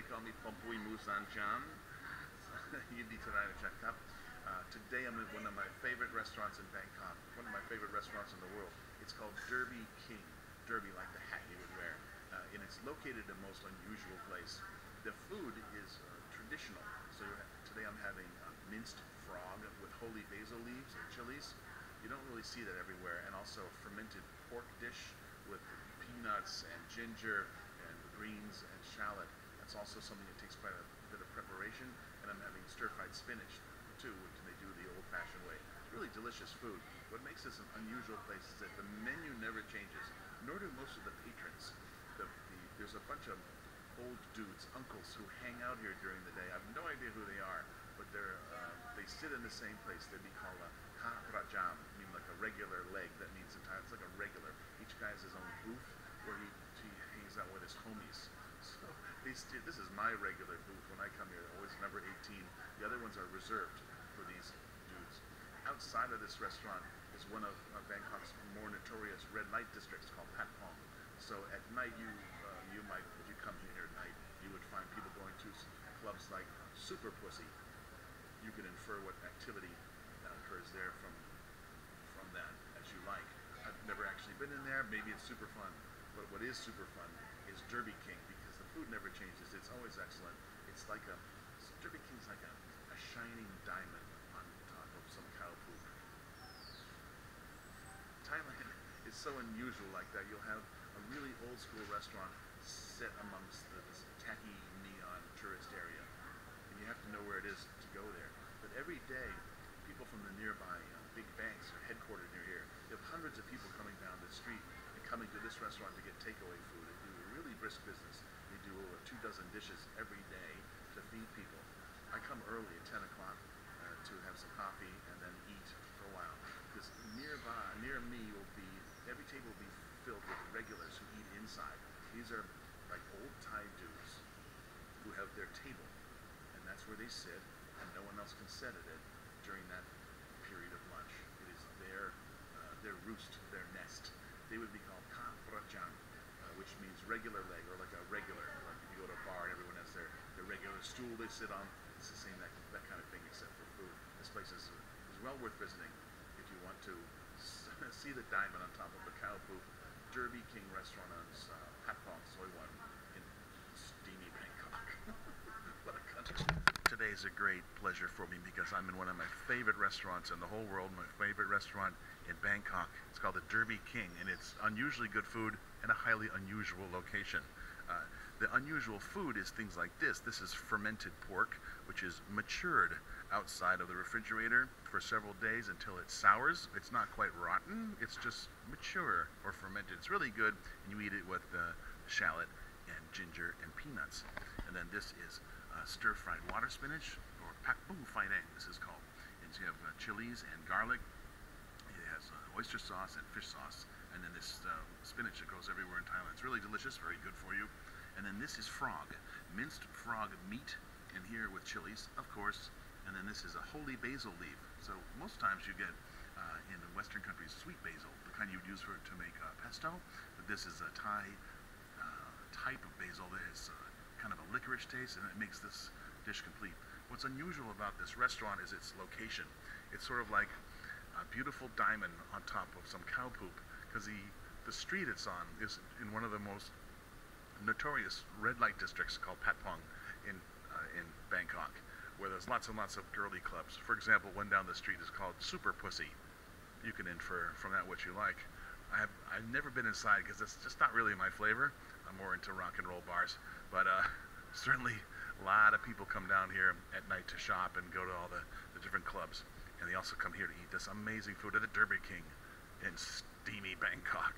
they call me Pompuy Musan Chan. Hindi tonight checked up. Uh, today I'm at one of my favorite restaurants in Bangkok, one of my favorite restaurants in the world. It's called Derby King. Derby like the hat you would wear. Uh, and it's located in a most unusual place. The food is uh, traditional. So today I'm having uh, minced frog with holy basil leaves and chilies. You don't really see that everywhere. And also a fermented pork dish with peanuts and ginger and greens and shallot. That's also something that takes quite a bit of preparation. And I'm having stir-fried spinach too, which they do the old-fashioned way. It's really delicious food. What makes this an unusual place is that the menu never changes, nor do most of the patrons. The, the, there's a bunch of old dudes, uncles, who hang out here during the day. I have no idea who they are, but they're uh, they sit in the same place. They'd be called a ka prajam, meaning like a regular leg. That means sometimes it's like a regular. Each guy has his own booth where he, he hangs out with his homies. This is my regular booth when I come here. Always number 18. The other ones are reserved for these dudes. Outside of this restaurant is one of uh, Bangkok's more notorious red light districts called Patpong. So at night you uh, you might if you come here at night you would find people going to clubs like Super Pussy. You can infer what activity uh, occurs there from from that as you like. I've never actually been in there. Maybe it's super fun. But what is super fun is Derby King food never changes. It's always excellent. It's like a Derby King's like a, a shining diamond on top of some cow poop. Thailand is so unusual like that. You'll have a really old school restaurant set amongst this tacky neon tourist area. And you have to know where it is to go there. But every day, people from the nearby uh, big banks are headquartered near here. You have hundreds of people coming down the street and coming to this restaurant to get takeaway food. They do a really brisk business. Do over two dozen dishes every day to feed people. I come early at 10 o'clock uh, to have some coffee and then eat for a while. Because nearby, near me will be, every table will be filled with regulars who eat inside. These are like old Thai dudes who have their table, and that's where they sit, and no one else can sit at it during that period of lunch. It is their uh, their roost, their nest. They would be called ka uh, which means regular leg or like a regular. Like if you go to a bar and everyone has their, their regular stool they sit on, it's the same that, that kind of thing except for food. This place is, is well worth visiting if you want to see the diamond on top of the cow poop. Derby King restaurant on uh, Patpong Soi One in steamy Bangkok. what a country. Today is a great pleasure for me because I'm in one of my favorite restaurants in the whole world, my favorite restaurant in Bangkok. It's called the Derby King, and it's unusually good food and a highly unusual location. Uh, the unusual food is things like this. This is fermented pork, which is matured outside of the refrigerator for several days until it sours. It's not quite rotten, it's just mature or fermented. It's really good, and you eat it with uh, shallot and ginger and peanuts. And then this is uh, stir-fried water spinach, or pak bung phai dang, this is called. And so you have uh, chilies and garlic. It has uh, oyster sauce and fish sauce. And then this uh, spinach that grows everywhere in Thailand. It's really delicious, very good for you. And then this is frog, minced frog meat in here with chilies, of course. And then this is a holy basil leaf. So most times you get uh, in the Western countries sweet basil, the kind you would use for to make uh, pesto. But this is a Thai uh, type of basil that is uh, kind of a licorice taste, and it makes this dish complete. What's unusual about this restaurant is its location. It's sort of like a beautiful diamond on top of some cow poop, because the the street it's on is in one of the most notorious red light districts called Patpong in uh, in Bangkok where there's lots and lots of girly clubs. For example, one down the street is called Super Pussy. You can infer from that what you like. I have I've never been inside because it's just not really my flavor. I'm more into rock and roll bars, but uh, certainly a lot of people come down here at night to shop and go to all the, the different clubs, and they also come here to eat this amazing food at the Derby King in steamy Bangkok.